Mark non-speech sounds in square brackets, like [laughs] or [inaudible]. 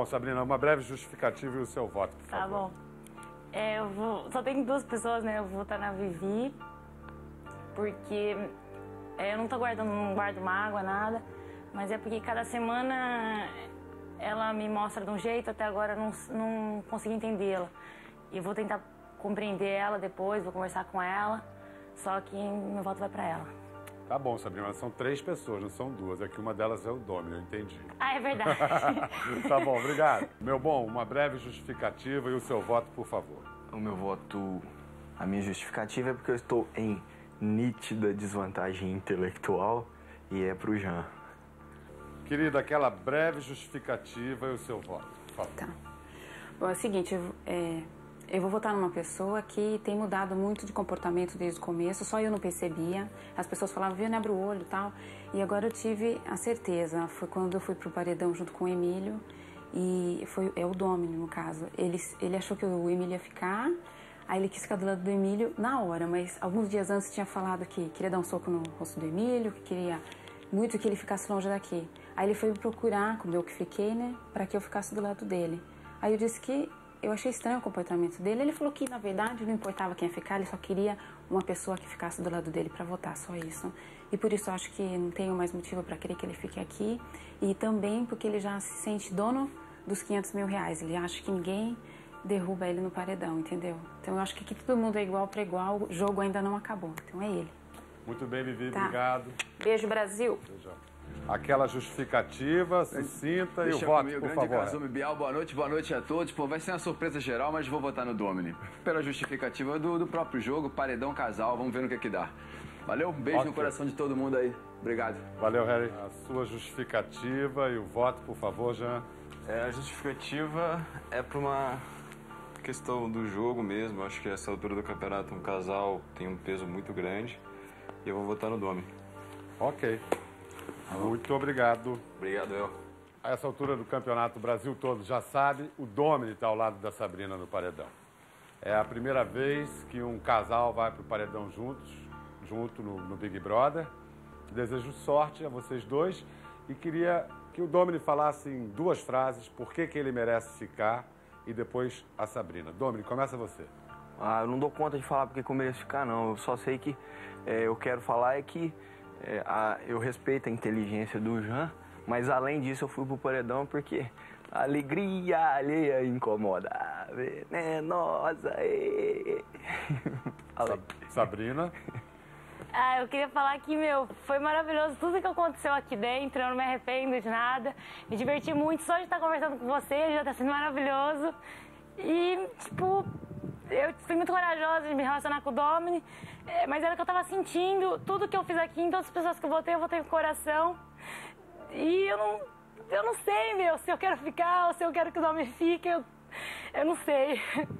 Bom, Sabrina, uma breve justificativa e o seu voto, por Tá favor. bom. É, eu vou, só tem duas pessoas, né? Eu vou votar na Vivi, porque é, eu não tô guardando, não guardo mágoa, nada, mas é porque cada semana ela me mostra de um jeito, até agora eu não, não consegui entendê-la. E vou tentar compreender ela depois, vou conversar com ela, só que meu voto vai pra ela. Tá bom, Sabrina, mas são três pessoas, não são duas. É que uma delas é o Domino, eu entendi. Ah, é verdade. [laughs] tá bom, obrigado. Meu bom, uma breve justificativa e o seu voto, por favor. O meu voto, a minha justificativa é porque eu estou em nítida desvantagem intelectual e é pro Jean. Querida, aquela breve justificativa e o seu voto, por favor. Tá. Bom, é o seguinte, é, eu vou votar numa pessoa que tem mudado muito de comportamento desde o começo, só eu não percebia. As pessoas falavam, viu, abre o olho tal. E agora eu tive a certeza. Foi quando eu fui pro paredão junto com o Emílio. E foi, é o Domino, no caso. Ele, ele achou que o Emílio ia ficar, aí ele quis ficar do lado do Emílio na hora, mas alguns dias antes tinha falado que queria dar um soco no rosto do Emílio, que queria muito que ele ficasse longe daqui. Aí ele foi me procurar, como eu que fiquei, né, para que eu ficasse do lado dele. Aí eu disse que eu achei estranho o comportamento dele. Ele falou que, na verdade, não importava quem ia ficar, ele só queria uma pessoa que ficasse do lado dele para votar, só isso. E por isso eu acho que não tenho mais motivo para querer que ele fique aqui. E também porque ele já se sente dono dos 500 mil reais. Ele acha que ninguém derruba ele no paredão, entendeu? Então eu acho que aqui todo mundo é igual para igual, o jogo ainda não acabou. Então é ele. Muito bem, Vivi, Tá. obrigado. Beijo, Brasil! Beijão. Aquela justificativa, sucinta e o Deixa voto, comigo, por grande favor. Kazumi Bial, boa noite, boa noite a todos. Pô, vai ser uma surpresa geral, mas vou votar no Domini. Pela justificativa do, do próprio jogo, paredão casal, vamos ver no que que dá. Valeu? Um beijo Ok. no coração de todo mundo aí. Obrigado. Valeu, Harry. A sua justificativa e o voto, por favor, Jean. É, a justificativa é para uma questão do jogo mesmo. Eu acho que essa altura do campeonato um casal tem um peso muito grande. E eu vou votar no Domi. Ok. Muito obrigado. Obrigado, El. A essa altura do campeonato, o Brasil todo já sabe, o Domini está ao lado da Sabrina no paredão. É a primeira vez que um casal vai para o paredão juntos, junto no, no Big Brother. Desejo sorte a vocês dois e queria que o Domini falasse em duas frases por que, que ele merece ficar e depois a Sabrina. Domini, começa você. Ah, eu não dou conta de falar porque que eu mereço ficar, não. Eu só sei que é, eu quero falar é que é, a- eu respeito a inteligência do Jean, mas além disso eu fui pro paredão porque a alegria alheia incomoda. Venenosa. [laughs] aí. Sabrina. Ah, eu queria falar que, meu, foi maravilhoso tudo que aconteceu aqui dentro, eu não me arrependo de nada. Me diverti muito só de estar conversando com você, já tá sendo maravilhoso. E, tipo, eu fui muito corajosa de me relacionar com o Domini, eh, mas era o que eu tava sentindo. Tudo que eu fiz aqui, em todas as pessoas que eu votei, eu votei com o coração. E eu não, eu não sei, meu, se eu quero ficar ou se eu quero que o Domini fique, eu, eu não sei. [laughs]